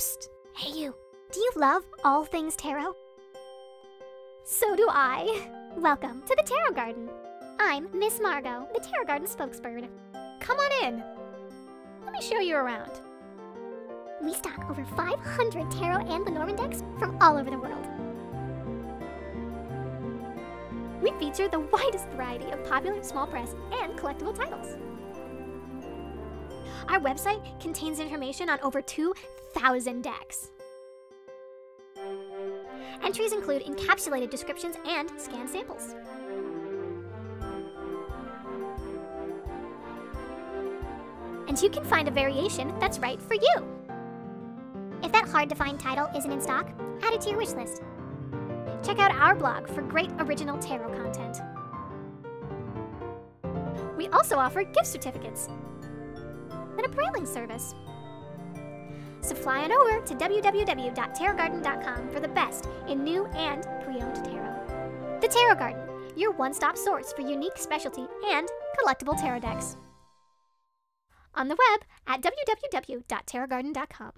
Psst. Hey, you. Do you love all things tarot? So do I. Welcome to the Tarot Garden. I'm Miss Margo, the Tarot Garden spokesbird. Come on in. Let me show you around. We stock over 500 tarot and Lenormand decks from all over the world. We feature the widest variety of popular small press and collectible titles. Our website contains information on over 2,000 decks. Entries include encapsulated descriptions and scanned samples. And you can find a variation that's right for you. If that hard to find title isn't in stock, add it to your wish list. Check out our blog for great original tarot content. We also offer gift certificates and a brailing service. So fly on over to www.tarotgarden.com for the best in new and pre-owned tarot. The Tarot Garden, your one-stop source for unique specialty and collectible tarot decks. On the web at www.tarotgarden.com.